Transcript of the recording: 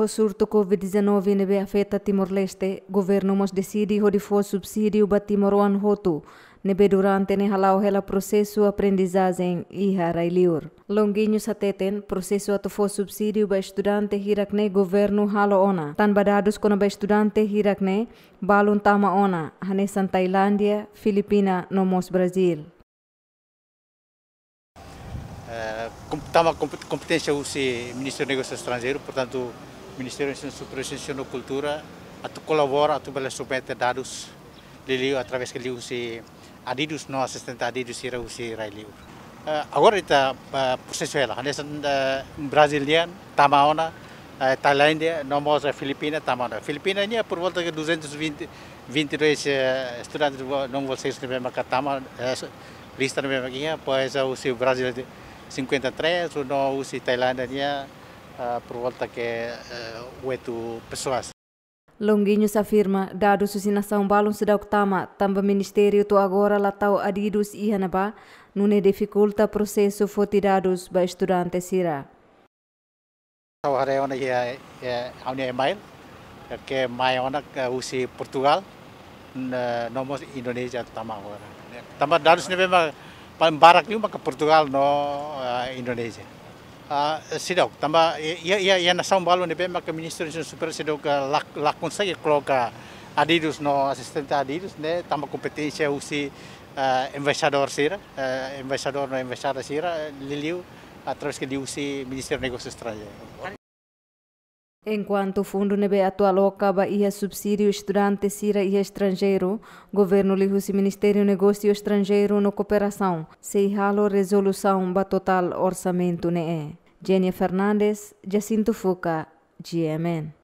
O surto Covid-19 nebe afeta Timor-Leste, governo mas decide o de for subsídio ba Timoruan Hotu, nebe durante ne halau hela processo aprendizagem iha railiur. Longinho sateten, processo atu for subsídio ba estudante hirakne governo halo ona. Tan badados kono ba estudante hirakne, balun tama ona, hanesan Tailândia, Filipina, nomos Brasil. Tama competência o Ministério do Negócio Estrangeiro, portanto, Ministério da Supervisão da Cultura, atu colabora, atu bela submete dados liliu através que liu se adidos no assistente adidos ira usi railiu. Uh, agora está uh, processo ela, nessa uh, brasileiro, tamaona, Tailândia, nomos a Filipina, tamaona. Filipina ni por volta de 220 22 uh, estudantes não vocês no mesmo tama uh, lista mesmo aqui, pois o Brasil 53, o no usi Tailândia uh, por volta que uh, oito pessoas. Longuinhos afirma, dado susinação balon sedau tama, tamba ministério to agora latau adidus ihanaba, nune dificulta processo foti dados ba estudante sira. Tau hare ona ia aune email, que mai ona usi Portugal, nomos Indonesia tama agora. Tamba dados nebe ma barak ni maka Portugal no Indonesia. Uh, sidok tamba ia ia ia na São Paulo ne bem que ministro de super sidok la la consegue colocar adidus no assistente adidus ne tamba competência usi uh, embaixador sira uh, embaixador no embaixada sira liliu através que de usi ministério de negócios estrangeiros Enquanto o fundo nebe atual acaba ia subsídio estudante sira e estrangeiro, governo lihusi Ministério Negócio Estrangeiro no cooperação, se halo resolução ba total orçamento ne é. Jenny Fernandes, Jacinto Fuca, GMN.